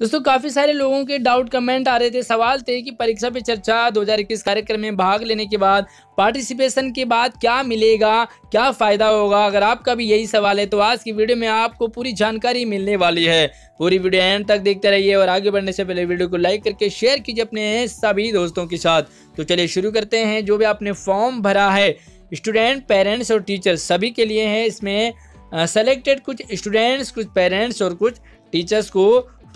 दोस्तों, काफ़ी सारे लोगों के डाउट कमेंट आ रहे थे। सवाल थे कि परीक्षा पे चर्चा 2021 कार्यक्रम में भाग लेने के बाद पार्टिसिपेशन के बाद क्या मिलेगा, क्या फ़ायदा होगा? अगर आपका भी यही सवाल है तो आज की वीडियो में आपको पूरी जानकारी मिलने वाली है। पूरी वीडियो एंड तक देखते रहिए और आगे बढ़ने से पहले वीडियो को लाइक करके शेयर कीजिए अपने सभी दोस्तों के साथ। तो चलिए शुरू करते हैं। जो भी आपने फॉर्म भरा है स्टूडेंट पेरेंट्स और टीचर सभी के लिए है। इसमें सेलेक्टेड कुछ स्टूडेंट्स कुछ पेरेंट्स और कुछ टीचर्स को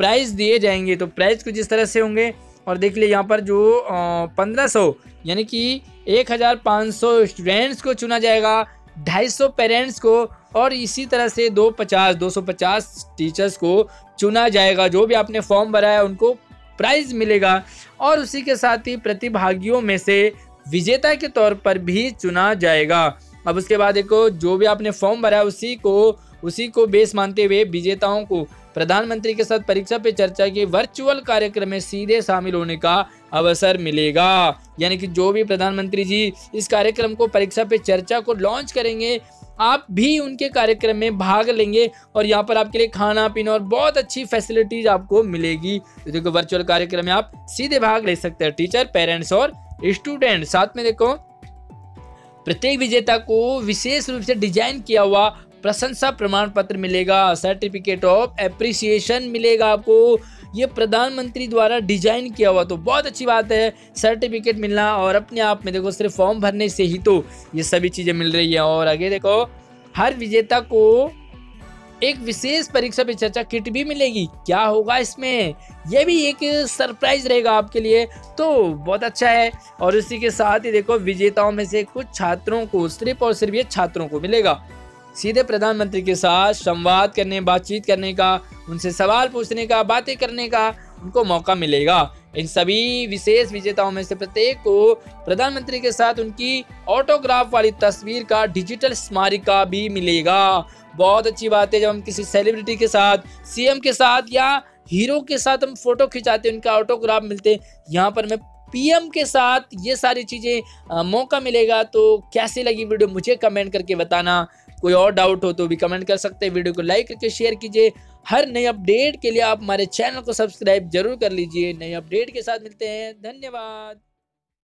प्राइज़ दिए जाएँगे तो प्राइज़ कुछ इस तरह से होंगे। और देख लिए यहाँ पर जो पंद्रह सौ, यानी कि एक हज़ार पाँच सौ स्टूडेंट्स को चुना जाएगा, ढाई सौ पेरेंट्स को, और इसी तरह से दो पचास, दो सौ पचास टीचर्स को चुना जाएगा। जो भी आपने फॉर्म भरा है उनको प्राइज़ मिलेगा। और उसी के साथ ही प्रतिभागियों में से विजेता के तौर पर भी चुना जाएगा। अब उसके बाद देखो, जो भी आपने फॉर्म भरा है, उसी को उसी को बेस मानते हुए विजेताओं को प्रधानमंत्री के साथ परीक्षा पे चर्चा के वर्चुअल कार्यक्रम में सीधे शामिल होने का अवसर मिलेगा। यानी कि जो भी प्रधानमंत्री जी इस कार्यक्रम को परीक्षा पे चर्चा को लॉन्च करेंगे, आप भी उनके कार्यक्रम में भाग लेंगे और यहाँ पर आपके लिए खाना पीना और बहुत अच्छी फैसिलिटीज़ आपको मिलेगी। तो देखो वर्चुअल कार्यक्रम में आप सीधे भाग ले सकते हैं टीचर पेरेंट्स और स्टूडेंट साथ में देखो, प्रत्येक विजेता को विशेष रूप से डिज़ाइन किया हुआ प्रशंसा प्रमाण पत्र मिलेगा सर्टिफिकेट ऑफ़ एप्रिसिएशन मिलेगा आपको। ये प्रधानमंत्री द्वारा डिज़ाइन किया हुआ तो बहुत अच्छी बात है सर्टिफिकेट मिलना और अपने आप में देखो, सिर्फ़ फॉर्म भरने से ही तो ये सभी चीज़ें मिल रही है। और आगे देखो, हर विजेता को एक विशेष परीक्षा पे चर्चा किट भी मिलेगी। क्या होगा इसमें? यह भी एक सरप्राइज़ रहेगा आपके लिए तो बहुत अच्छा है। और इसी के साथ ही देखो, विजेताओं में से कुछ छात्रों को, सिर्फ़ और सिर्फ़ ये छात्रों को मिलेगा। सीधे प्रधानमंत्री के साथ संवाद करने, बातचीत करने का, उनसे सवाल पूछने का, बातें करने का उनको मौका मिलेगा। इन सभी विशेष विजेताओं में से प्रत्येक को प्रधानमंत्री के साथ उनकी ऑटोग्राफ वाली तस्वीर का डिजिटल स्मारिका भी मिलेगा। बहुत अच्छी बात है, जब हम किसी सेलिब्रिटी के साथ, सीएम के साथ या हीरो के साथ हम फ़ोटो खिंचाते हैं, उनका ऑटोग्राफ मिलते हैं, यहाँ पर मैं पीएम के साथ ये सारी चीज़ें मौका मिलेगा तो कैसी लगी वीडियो मुझे कमेंट करके बताना। कोई और डाउट हो तो भी कमेंट कर सकते हैं। वीडियो को लाइक करके शेयर कीजिए। हर नए अपडेट के लिए आप हमारे चैनल को सब्सक्राइब ज़रूर कर लीजिए। नए अपडेट के साथ मिलते हैं। धन्यवाद।